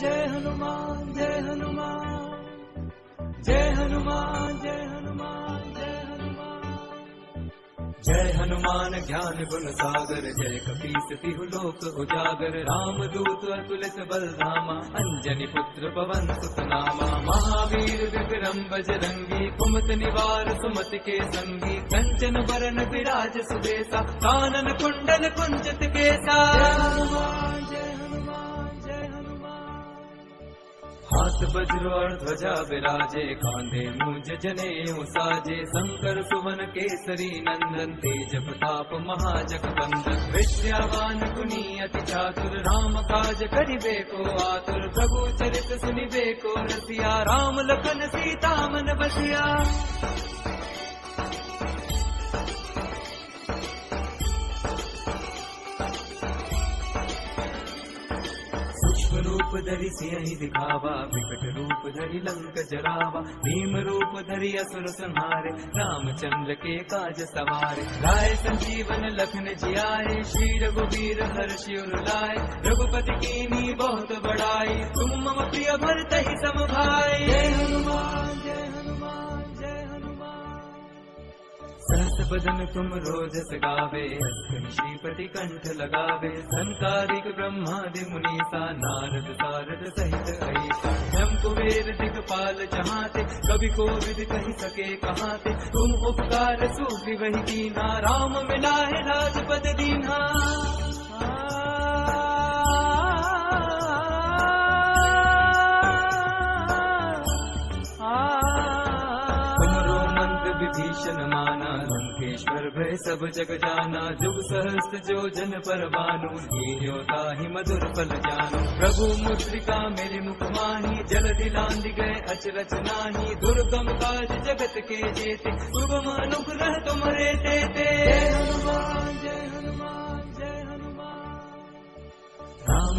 जय हनुमान जय हनुमान जय हनुमान जय हनुमान जय हनुमान। जय हनुमान ज्ञान गुण सागर जय कपीस तिहु लोक उजागर राम दूत अतुलित बलधामा अंजनी पुत्र पवन सुत नामा महावीर विक्रम बजरंगी कुमत निवार सुमति के संगी कंचन बरन विराज सुबेसा कानन कुंडल कुंजित केसा। जय हनुमान जय हाथ वज्र और ध्वजा विराजे कांधे मुझ जने साजे। शंकर सुवन केसरी नंदन तेज प्रताप महाजग बंदन विद्यावान गुनी अति चातुर राम काज करिबे को आतुर। प्रभु चरित सुनिबे को रसिया राम लखन सीता मन बसिया सूक्ष्म रूप धरि सियहि दिखावा, विकट रूप धरि लंक जरावा भीम रूप धरि असुर संहारे, रामचंद्र के काज सवारे। लाए संजीवन लखन जियाए, श्री रघुवीर हर्ष उर लाए। रघुपति कीनी बहुत बड़ाई, तुम मम प्रिय भरत ही सम बदन तुम रोजस गावे अस्मिन् श्रीपति कंठ लगावे। संकारिक ब्रह्मादि मुनीसा नारद सारद सहित ऐसा। जम कुबेर जहाते, कवि को विद कही सके कहाते। तुम उपकार सूफी वही दीना, राम मिला है राजपद दीना। तुमरो मंत्र भय सब जग जाना जुग सहस्त्र जो जन बानु हीरोता ही मधुर फल जानु। प्रभु मुद्रिका मेरे मुख माही जल दिलांद गए अचरच नाही दुर्गम काज जगत के जेते सुगम अनुग्रह देते। जय हनुमान जय हनुमान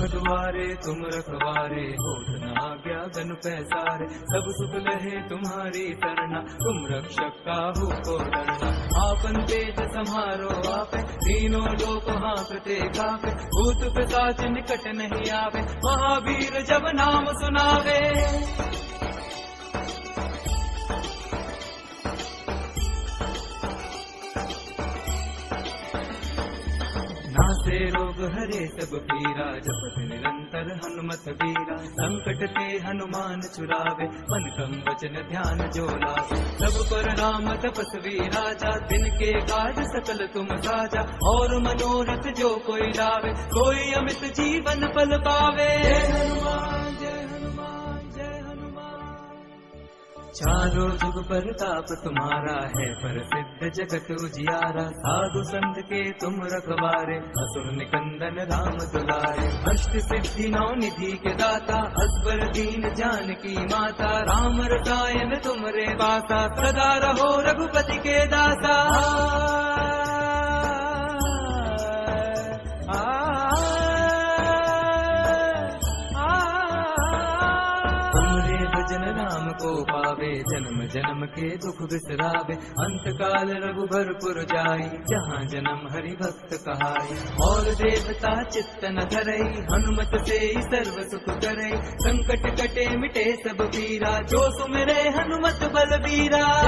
राम द्वारे तुम रखवारे होत न आज्ञा गन पैसारे, सब सुख लहे तुम्हारी तरना, तुम रक्षक का हो को डरना। आपन तेज समारो आप, तीनों लोक हाँकते कापे, भूत पिशाच निकट नहीं आवे, महावीर जब नाम सुनावे। नासे रोग हरे सब पीरा जपत निरंतर हनुमत पीरा। संकट ते हनुमान चुरावे मन कम वचन ध्यान जो सब पर राम तपस्वी राजा दिन के काज सकल तुम साजा। और मनोरथ जो कोई लावे, कोई अमित जीवन पल पावे। हनुमान, जय चारों जुग परताप तुम्हारा है प्रसिद्ध जगत उजियारा। साधु संत के तुम रखवारे असुर निकंदन राम दुलारे। अष्ट सिद्धि नौ निधि के दाता असबर दीन जानकी माता। राम रसायन तुमरे वासा सदा रहो रघुपति के दासा को पावे, जन्म जन्म के दुख बिसरावे। अंत काल रघुभरपुर जाई, जहाँ जन्म हरि भक्त कहाई। और देवता चित्त न धरई, हनुमत से ही सर्व सुख करे संकट कटे मिटे सब पीरा, जो सुमरे हनुमत बल बलबीरा।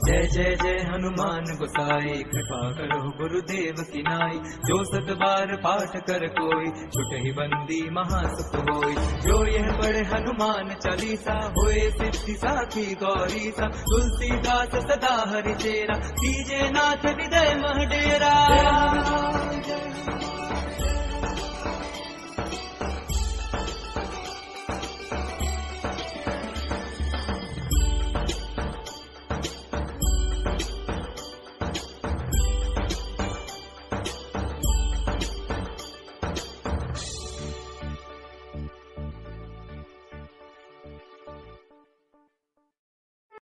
जय जय जय हनुमान गोसाई कृपा करो गुरुदेव की नाई जो सत बार पाठ कर कोई छुट ही बंदी महासुख होई। जो यह पढ़े हनुमान चालीसा होए सिद्धि साखी गौरी सा तुलसीदास सदा हरि चेरा कीजे नाथ हृदय मह